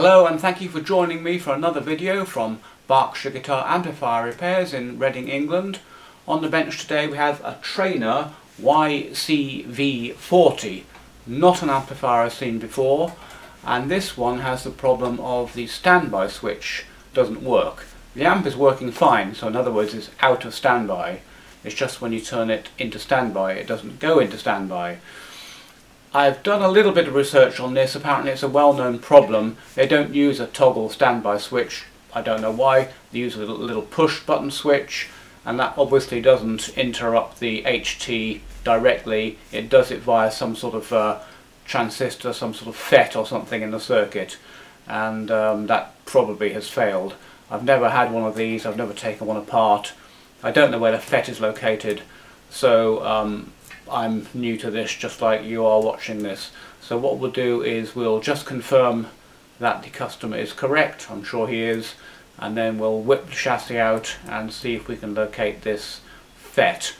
Hello and thank you for joining me for another video from Berkshire Guitar Amplifier Repairs in Reading, England. On the bench today we have a Traynor YCV40, not an amplifier I've seen before, and this one has the problem of the standby switch doesn't work. The amp is working fine, so in other words it's out of standby. It's just when you turn it into standby it doesn't go into standby. I've done a little bit of research on this, apparently it's a well-known problem. They don't use a toggle standby switch, I don't know why. They use a little, push button switch and that obviously doesn't interrupt the HT directly. It does it via some sort of uh, transistor, some sort of FET or something in the circuit and um, that probably has failed. I've never had one of these, I've never taken one apart. I don't know where the FET is located so um, I'm new to this just like you are watching this. So what we'll do is we'll just confirm that the customer is correct, I'm sure he is, and then we'll whip the chassis out and see if we can locate this FET.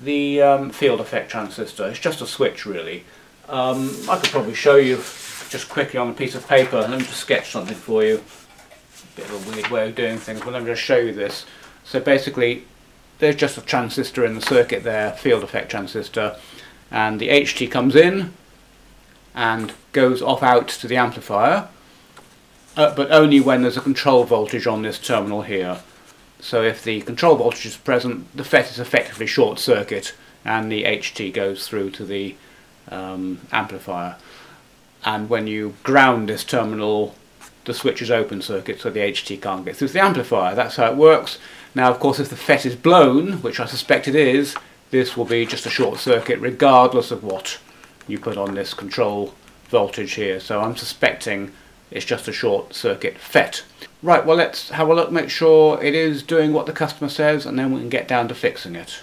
The um, field effect transistor, it's just a switch really. Um, I could probably show you just quickly on a piece of paper, let me just sketch something for you. Bit of a weird way of doing things, but let me just show you this. So basically there's just a transistor in the circuit there, field effect transistor, and the HT comes in and goes off out to the amplifier, uh, but only when there's a control voltage on this terminal here. So if the control voltage is present, the FET is effectively short circuit and the HT goes through to the um, amplifier. And when you ground this terminal, the switch is open circuit so the HT can't get through to the amplifier. That's how it works. Now of course if the FET is blown, which I suspect it is, this will be just a short circuit regardless of what you put on this control voltage here. So I'm suspecting it's just a short circuit FET. Right, well let's have a look, make sure it is doing what the customer says and then we can get down to fixing it.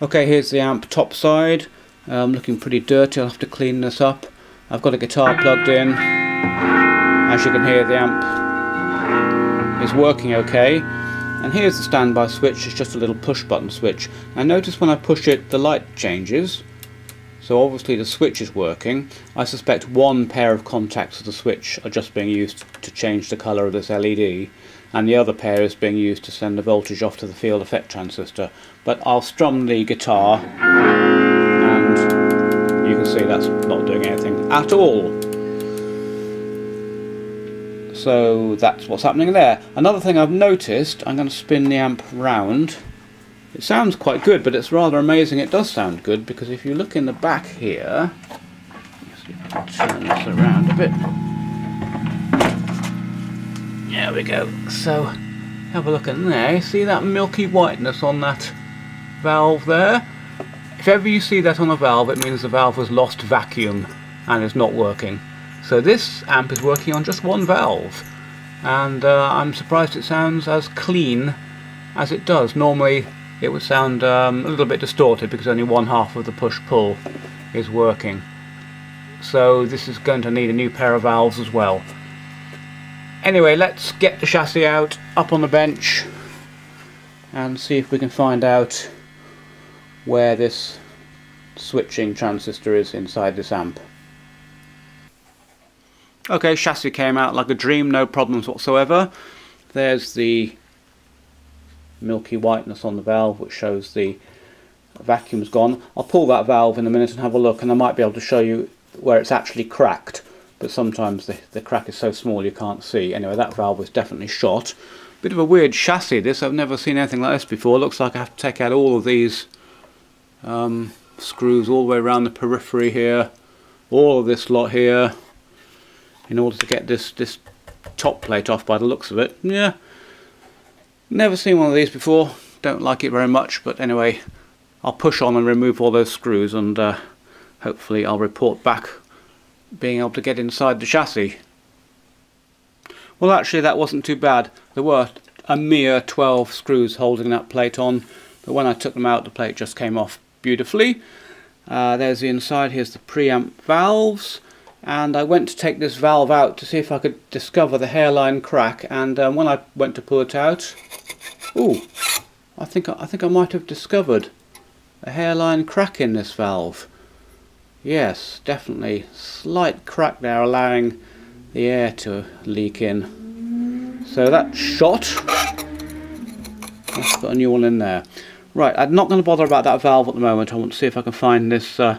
Okay, here's the amp top side. Um, looking pretty dirty, I'll have to clean this up. I've got a guitar plugged in. As you can hear the amp is working okay. And here's the standby switch, it's just a little push button switch. Now notice when I push it the light changes. So obviously the switch is working. I suspect one pair of contacts of the switch are just being used to change the colour of this LED and the other pair is being used to send the voltage off to the field effect transistor. But I'll strum the guitar and you can see that's not doing anything at all so that's what's happening there. Another thing I've noticed, I'm going to spin the amp round. It sounds quite good, but it's rather amazing it does sound good, because if you look in the back here, turn this around a bit. There we go. So, have a look in there. See that milky whiteness on that valve there? If ever you see that on a valve, it means the valve has lost vacuum and is not working. So this amp is working on just one valve and uh, I'm surprised it sounds as clean as it does. Normally it would sound um, a little bit distorted because only one half of the push-pull is working. So this is going to need a new pair of valves as well. Anyway, let's get the chassis out, up on the bench and see if we can find out where this switching transistor is inside this amp. Okay, chassis came out like a dream, no problems whatsoever. There's the milky whiteness on the valve which shows the vacuum's gone. I'll pull that valve in a minute and have a look and I might be able to show you where it's actually cracked but sometimes the, the crack is so small you can't see. Anyway, that valve was definitely shot. Bit of a weird chassis this, I've never seen anything like this before. Looks like I have to take out all of these um, screws all the way around the periphery here, all of this lot here, in order to get this this top plate off by the looks of it. Yeah, never seen one of these before. Don't like it very much, but anyway, I'll push on and remove all those screws and uh, hopefully I'll report back being able to get inside the chassis. Well actually that wasn't too bad. There were a mere 12 screws holding that plate on, but when I took them out the plate just came off beautifully. Uh, there's the inside, here's the preamp valves and I went to take this valve out to see if I could discover the hairline crack and um, when I went to pull it out ooh I think I think I might have discovered a hairline crack in this valve yes definitely slight crack there allowing the air to leak in. So that shot. Let's put a new one in there. Right, I'm not going to bother about that valve at the moment. I want to see if I can find this uh,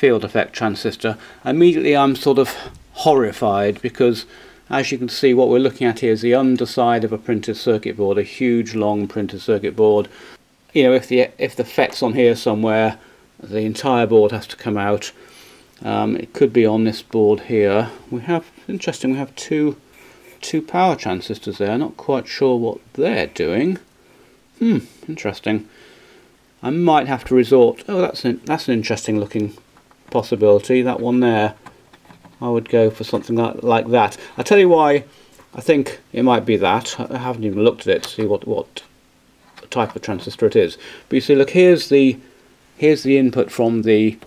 field effect transistor. Immediately I'm sort of horrified because as you can see what we're looking at here is the underside of a printed circuit board, a huge long printed circuit board. You know, if the if the FET's on here somewhere, the entire board has to come out. Um, it could be on this board here. We have, interesting, we have two two power transistors there. Not quite sure what they're doing. Hmm, interesting. I might have to resort. Oh, that's an, that's an interesting looking possibility. That one there. I would go for something like, that. I'll tell you why I think it might be that. I haven't even looked at it to see what, what type of transistor it is. But you see, look, here's the here's the input from the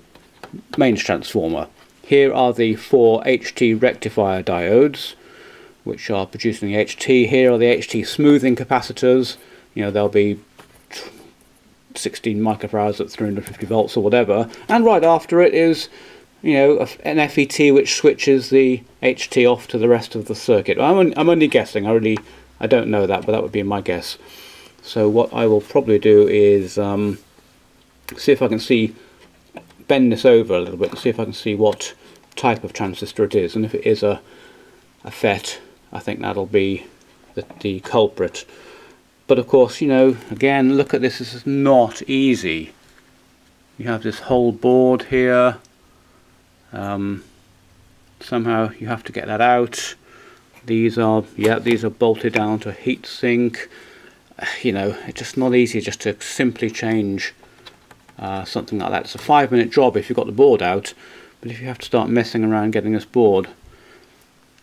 mains transformer. Here are the four HT rectifier diodes, which are producing the HT. Here are the HT smoothing capacitors. You know, they'll be 16 microfarads at 350 volts or whatever. And right after it is you know, an FET which switches the HT off to the rest of the circuit. I'm, I'm only guessing, I really, I don't know that, but that would be my guess. So what I will probably do is um, see if I can see, bend this over a little bit and see if I can see what type of transistor it is. And if it is a, a FET, I think that'll be the, the culprit. But of course, you know, again, look at this, this is not easy. You have this whole board here. Um, somehow you have to get that out. These are yeah these are bolted down to a heat sink you know it's just not easy just to simply change uh, something like that. It's a five minute job if you've got the board out but if you have to start messing around getting this board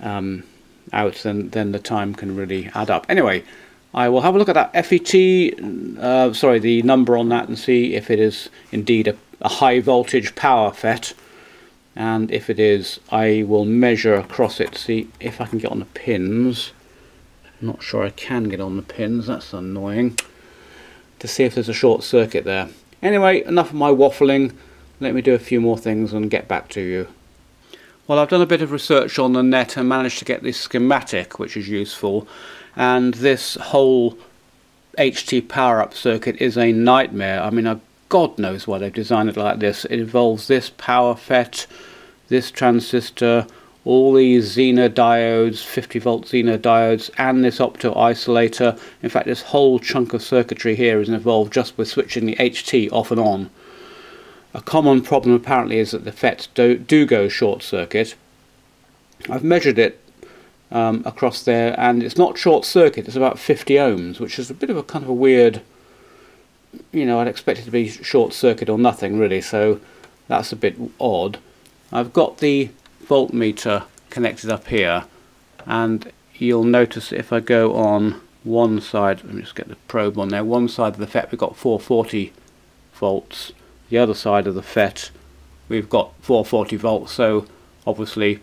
um, out then then the time can really add up. Anyway I will have a look at that FET uh, sorry the number on that and see if it is indeed a, a high voltage power FET. And if it is I will measure across it see if I can get on the pins. I'm not sure I can get on the pins that's annoying. To see if there's a short circuit there. Anyway enough of my waffling. Let me do a few more things and get back to you well I've done a bit of research on the net and managed to get this schematic which is useful and this whole HT power up circuit is a nightmare I mean I God knows why they've designed it like this. It involves this power FET, this transistor, all these Zener diodes, 50 volt Zener diodes, and this opto isolator. In fact, this whole chunk of circuitry here is involved just with switching the HT off and on. A common problem apparently is that the FETs do, do go short circuit. I've measured it um, across there and it's not short circuit, it's about 50 ohms, which is a bit of a kind of a weird you know, I'd expect it to be short circuit or nothing really, so that's a bit odd. I've got the voltmeter connected up here, and you'll notice if I go on one side, let me just get the probe on there, one side of the FET we've got 440 volts, the other side of the FET we've got 440 volts, so obviously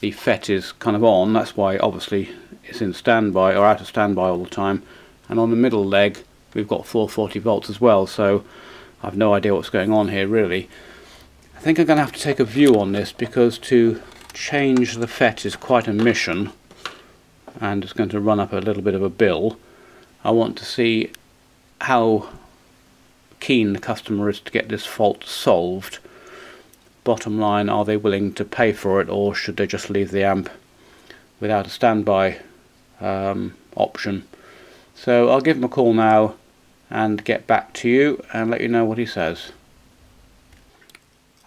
the FET is kind of on, that's why obviously it's in standby or out of standby all the time, and on the middle leg we've got 440 volts as well so I've no idea what's going on here really. I think I'm going to have to take a view on this because to change the FET is quite a mission and it's going to run up a little bit of a bill. I want to see how keen the customer is to get this fault solved. Bottom line, are they willing to pay for it or should they just leave the amp without a standby um, option? So I'll give him a call now and get back to you and let you know what he says.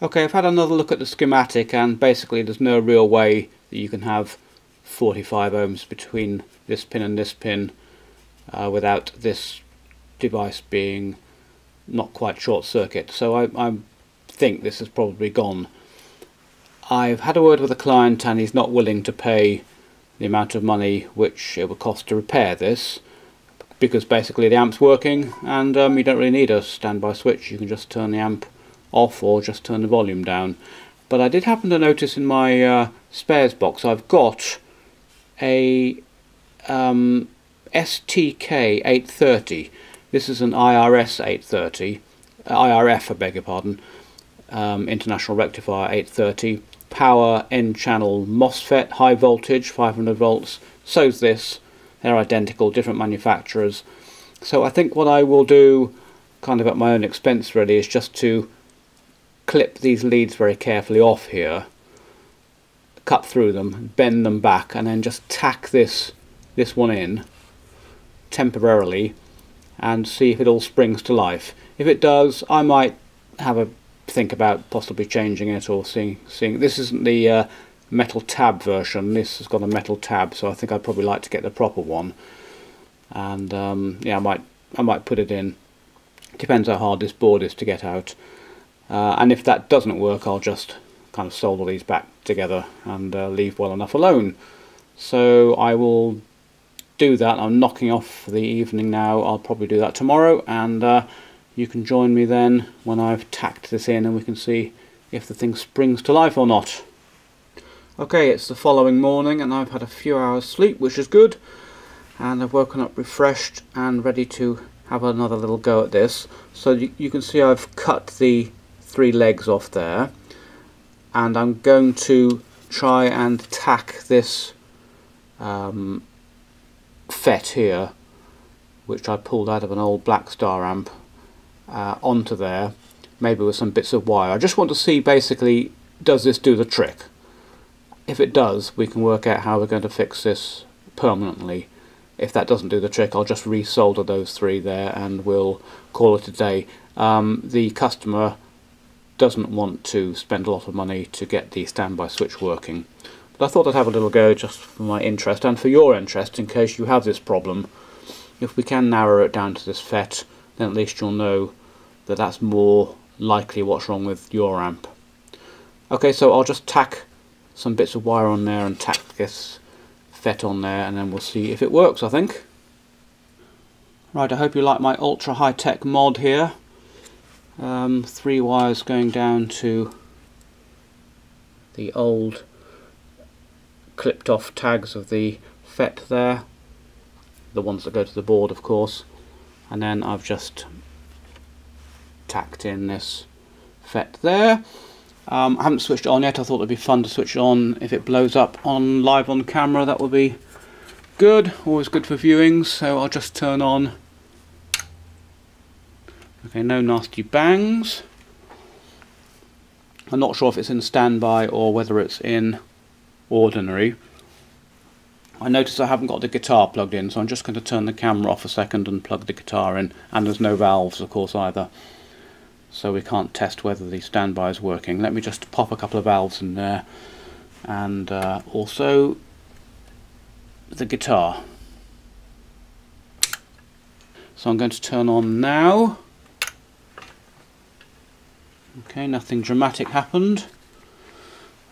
Okay, I've had another look at the schematic and basically there's no real way that you can have 45 ohms between this pin and this pin uh, without this device being not quite short circuit. So I, I think this has probably gone. I've had a word with a client and he's not willing to pay the amount of money which it would cost to repair this because basically the amp's working and um, you don't really need a standby switch you can just turn the amp off or just turn the volume down but I did happen to notice in my uh, spares box I've got a um, STK 830 this is an IRS 830 uh, IRF I beg your pardon um, International Rectifier 830 power N-channel MOSFET, high voltage, 500 volts. So's this. They're identical, different manufacturers. So I think what I will do, kind of at my own expense really, is just to clip these leads very carefully off here, cut through them, bend them back, and then just tack this this one in temporarily and see if it all springs to life. If it does, I might have a think about possibly changing it or seeing seeing this isn't the uh, metal tab version. This has got a metal tab so I think I'd probably like to get the proper one. And um, yeah I might I might put it in. Depends how hard this board is to get out. Uh, and if that doesn't work I'll just kind of solder these back together and uh, leave well enough alone. So I will do that I'm knocking off for the evening now I'll probably do that tomorrow and uh, you can join me then when I've tacked this in and we can see if the thing springs to life or not. Okay, it's the following morning and I've had a few hours sleep, which is good. And I've woken up refreshed and ready to have another little go at this. So you, you can see I've cut the three legs off there. And I'm going to try and tack this um, FET here, which I pulled out of an old Blackstar amp uh, onto there, maybe with some bits of wire. I just want to see basically, does this do the trick? If it does, we can work out how we're going to fix this permanently. If that doesn't do the trick, I'll just resolder those three there and we'll call it a day. Um, the customer doesn't want to spend a lot of money to get the standby switch working. But I thought I'd have a little go just for my interest and for your interest in case you have this problem. If we can narrow it down to this FET, then at least you'll know that that's more likely what's wrong with your amp. Okay, so I'll just tack some bits of wire on there and tack this FET on there and then we'll see if it works I think. Right, I hope you like my ultra high-tech mod here. Um, three wires going down to the old clipped off tags of the FET there. The ones that go to the board of course. And then I've just tacked in this FET there. Um, I haven't switched it on yet. I thought it'd be fun to switch it on if it blows up on live on camera. That would be good. Always good for viewings. So I'll just turn on. Okay, no nasty bangs. I'm not sure if it's in standby or whether it's in ordinary. I notice I haven't got the guitar plugged in, so I'm just going to turn the camera off a second and plug the guitar in. And there's no valves, of course, either so we can't test whether the standby is working. Let me just pop a couple of valves in there and uh, also the guitar. So I'm going to turn on now. Okay, nothing dramatic happened.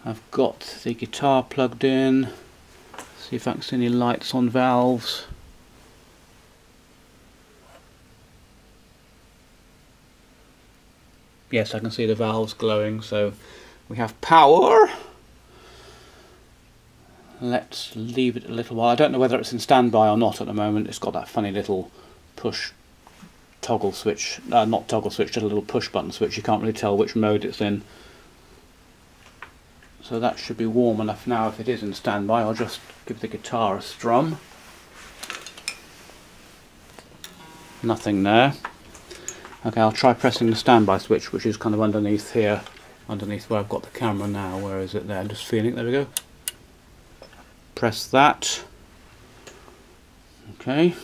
I've got the guitar plugged in. See if I can see any lights on valves. yes I can see the valves glowing so we have power. Let's leave it a little while. I don't know whether it's in standby or not at the moment. It's got that funny little push toggle switch uh, not toggle switch just a little push button switch. You can't really tell which mode it's in so that should be warm enough now if it is in standby I'll just give the guitar a strum nothing there Okay, I'll try pressing the standby switch, which is kind of underneath here, underneath where I've got the camera now. Where is it there? Just feeling. There we go. Press that. Okay.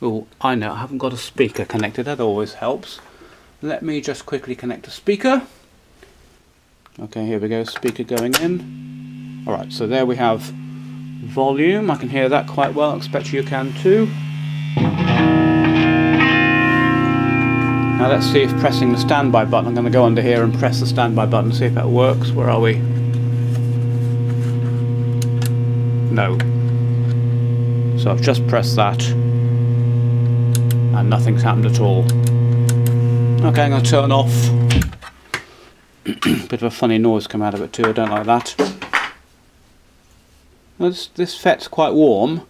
Oh, I know, I haven't got a speaker connected. That always helps. Let me just quickly connect a speaker. Okay, here we go. Speaker going in. Alright, so there we have volume. I can hear that quite well. I expect you can too. Now let's see if pressing the standby button, I'm going to go under here and press the standby button, see if that works. Where are we? No. So I've just pressed that and nothing's happened at all. Okay, I'm going to turn off. Bit of a funny noise come out of it too, I don't like that. this, this FET's quite warm,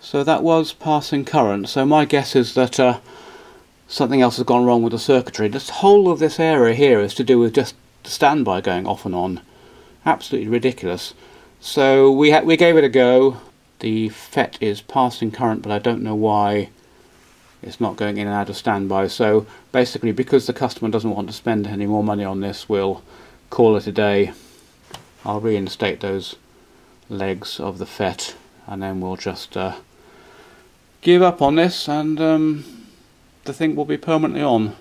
so that was passing current, so my guess is that uh, something else has gone wrong with the circuitry. This whole of this area here is to do with just the standby going off and on. Absolutely ridiculous. So we we gave it a go. The FET is passing current, but I don't know why it's not going in and out of standby. So basically, because the customer doesn't want to spend any more money on this, we'll call it a day. I'll reinstate those legs of the FET, and then we'll just uh, give up on this, and um, the thing will be permanently on.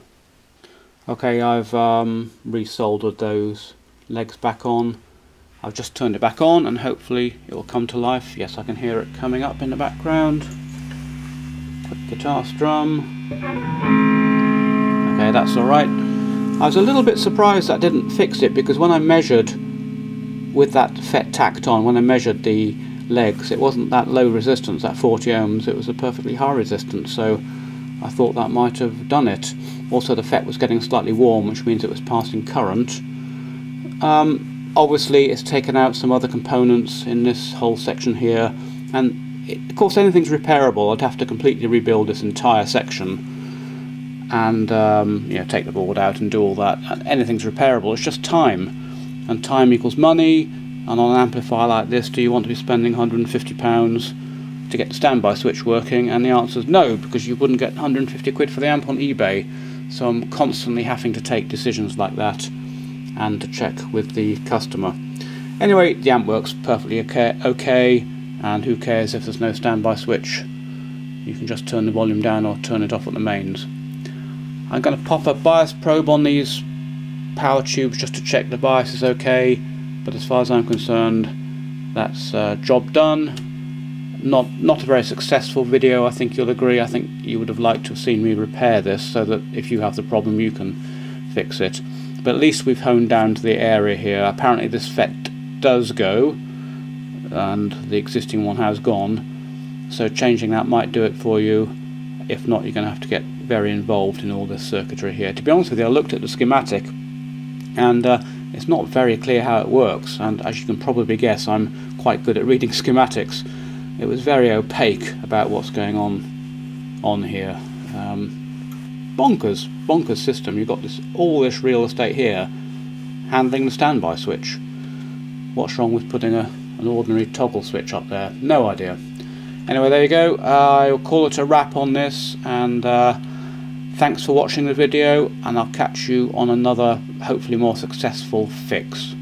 Okay, I've um, resoldered those legs back on. I've just turned it back on and hopefully it will come to life. Yes, I can hear it coming up in the background. Guitar strum. Okay, that's alright. I was a little bit surprised that didn't fix it because when I measured with that FET tacked on, when I measured the legs, it wasn't that low resistance, that 40 ohms, it was a perfectly high resistance, so I thought that might have done it. Also the FET was getting slightly warm, which means it was passing current. Um, obviously it's taken out some other components in this whole section here and of course anything's repairable. I'd have to completely rebuild this entire section and um, you know, take the board out and do all that. Anything's repairable. It's just time. And time equals money. And on an amplifier like this do you want to be spending 150 pounds to get the standby switch working? And the answer is no because you wouldn't get 150 quid for the amp on eBay. So I'm constantly having to take decisions like that and to check with the customer. Anyway, the amp works perfectly okay, okay and who cares if there's no standby switch. You can just turn the volume down or turn it off at the mains. I'm going to pop a bias probe on these power tubes just to check the bias is okay, but as far as I'm concerned, that's uh, job done. Not, not a very successful video, I think you'll agree. I think you would have liked to have seen me repair this so that if you have the problem you can fix it but at least we've honed down to the area here. Apparently this FET does go, and the existing one has gone, so changing that might do it for you. If not, you're going to have to get very involved in all this circuitry here. To be honest with you, I looked at the schematic, and uh, it's not very clear how it works, and as you can probably guess, I'm quite good at reading schematics. It was very opaque about what's going on on here. Um, bonkers, bonkers system. You've got this all this real estate here handling the standby switch. What's wrong with putting a, an ordinary toggle switch up there? No idea. Anyway, there you go. Uh, I'll call it a wrap on this, and uh, thanks for watching the video, and I'll catch you on another, hopefully more successful fix.